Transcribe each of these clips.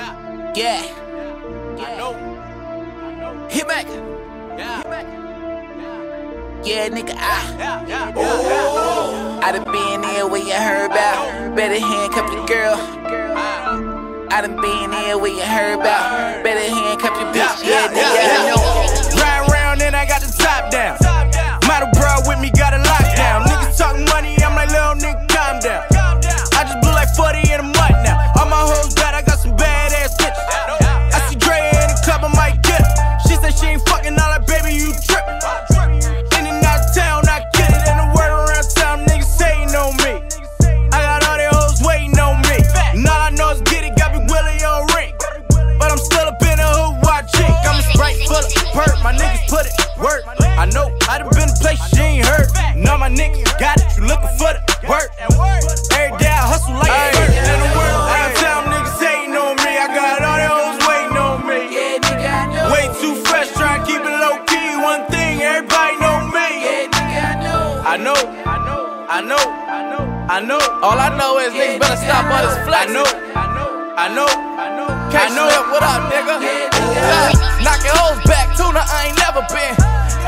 Yeah. Yeah. I know. I know. Hit back. Yeah. Yeah, nigga, I. Yeah. Yeah. Yeah. I done been there where you heard about. Better handcuff your girl. Ah. I done been there where you heard about. Better handcuff your bitch. Yeah, nigga, I ah. Perk, my niggas put it work. I know I done been to places you ain't heard. And all my niggas got it, you looking for the work. Every day I hustle like a bird. And the world around town, niggas hating on me. I got all these hoes waiting on me. Yeah, nigga, I know. Way too fresh, trying to keep it low key. One thing, everybody know me. I know. I know, I know, I know, I know, I know. All I know is niggas better stop all this I know, I know, I know, I know. Can't I know. slip, what up, nigga? Never been.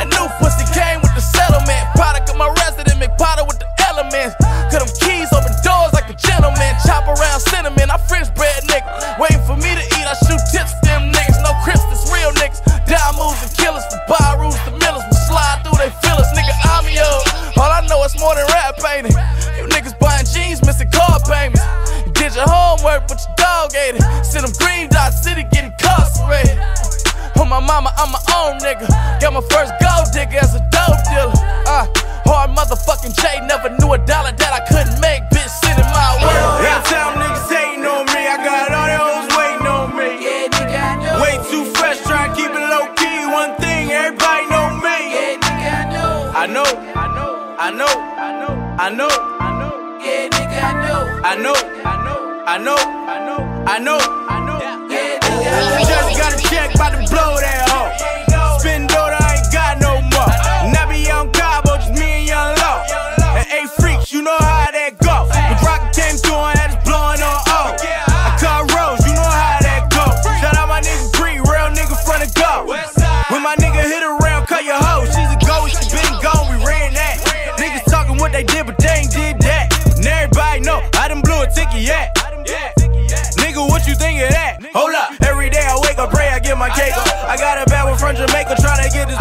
That new pussy came with the settlement. Product of my resident, McPotter with the elements. Cut them keys, open doors like a gentleman. Chop around cinnamon, I French bread, nigga. Waiting for me to eat, I shoot tips for them niggas. No crips, this real niggas. Die moves and killers, from Barus The Millers. We slide through they fillers, nigga. I'm yo. All I know is more than rap painting. You niggas buying jeans, missing car payments. Did your homework, but your dog ate it. Send them green dot city getting incarcerated. My mama, I'm my own nigga. Got my first gold digger as a dope dealer. Uh, hard motherfucking J never knew a dollar that I couldn't make. Bitch, in my world. Every time niggas hating on me, I got all these hoes waiting on me. Yeah. Way too fresh, trying to keep it low key. One thing, everybody know me. Yeah, nigga, I know. I know, I know, I know, I know, I know, I know, Yeah, nigga, I know. I know, I know, I know, I know, I know. what they did, but they ain't did that. And everybody know I done blew a ticket, yet. yeah. Nigga, what you think of that? Hold up. Every day I wake up, pray I get my cake up. I got a bad one from Jamaica, tryna get this